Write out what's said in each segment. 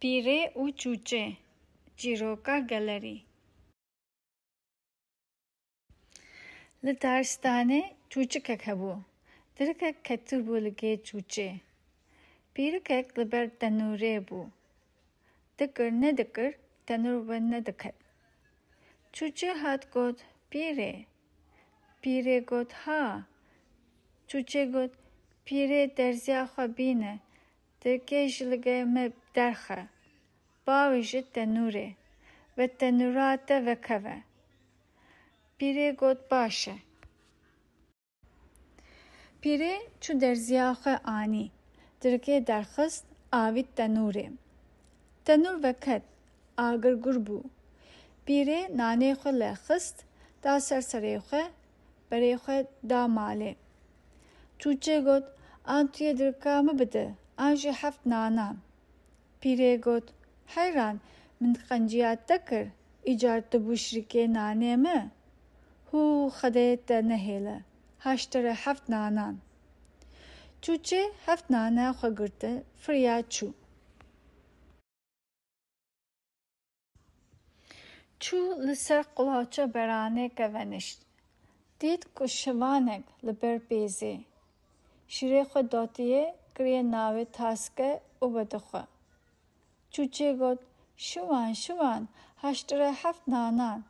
Pire Uçuce Ciroka Galeri Li darstanê çûçikek hebû. Dirikek ketir bû li gê çûçê. Pîrikek li ber tenûrê bû. Dikir nedikir tenûr wê nediket. Çûçe hat got pîrê. Pîrê got ha. Çûçe got pîrê derziya xwe bîne. Li gel me derxe. Bavê ji tenûrê. Ve tenûra te vekeve. Pîrê got baş e. Pîrê çû derziya xwe anî. Dirkê derxist avît tenûrê. Tenûr veket, agirgur bû. Pîrê nanê xwe lêxist, da ser serê xwe, berê xwe da malê. Çûçe got, an tu yê dirka min bide, آنچه هفت نانا پیره حیران من خنجر تکر اجاره تبوش ریک نانه م هو خدایت نهیلا هشت ره هفت نانا چوچه هفت نانا خوگرته فریا چو چو لسر قلاچا برانه که ونشت دید کشوانک لبر پیزه شیره خود kiriye navê taske û vedixwe. Çûçê got, şivan şivan, heştere heft nanan,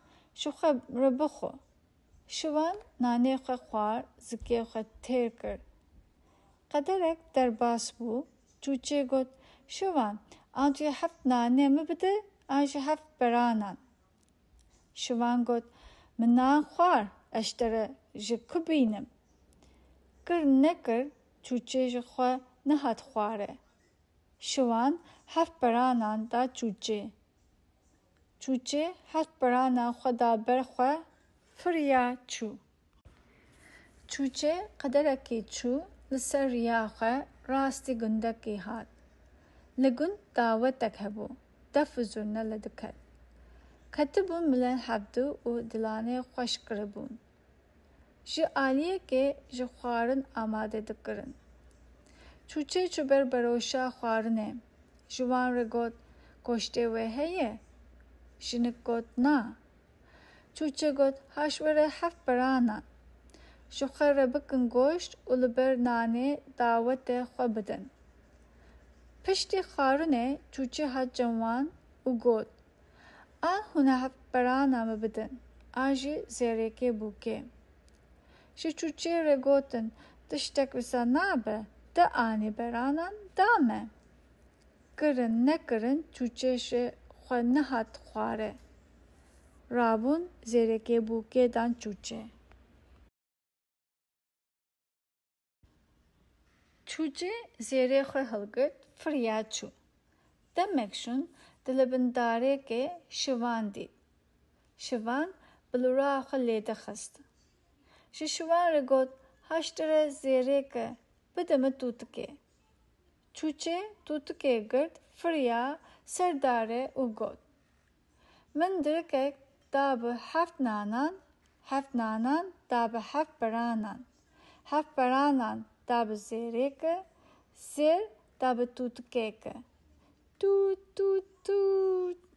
ji xwe re bixwe. Şivan nanê xwe xwar, zikê xwe têr kir. Qederek derbas bû, çûçê got, şivan, an tu yê heft nanê min bide, an jî heft beranan. Şivan got, min nan xwar, ez te ji ku nehat xware. Şivan heft beranan da çûçê. Çûçê heft beranan xwe da ber xwe, firiya çû. Çûçe qederekî çû li ser riya xwe rastî gundekî hat. Li gund dawetek hebû, def û zurne li diket. Ketibûn milen hebdû û dilanê xweş kiribûn. Ji aliyekê ji xwarin amade dikirin. چوچه چوبر بروشا خوارنه. جوان رگوت گشته و هیه. شنک گوت نا. چوچه گوت هشوره هف برانا. شخر بکن گشت و لبر نانه دعوت پشتی خارنه چوچه ها جوان و گوت. آن هونه هف برانا مبدن آجی زیرکه بوکه. شی چوچه رگوتن تشتک ویسا نابه. 的 ani beranan dame. Gırın ne gırın çuçeşe ne hat xware. Rabun zereke buke dan çuçe. Çuçe zere xwe hilgırt firya çu. Demek şun dilibin dareke şivan dit. Şivan bilura xwe lê dixist. Ji şivan haştere zereke bëdëmë tutëke. Quqe tutëke gërt, fria sërdare u gotë. Më ndërke dabë heft nanan, heft nanan dabë heft paranan, Heft paranan dabë zereke, zer dabë tutëkeke. Tut, tut, tut.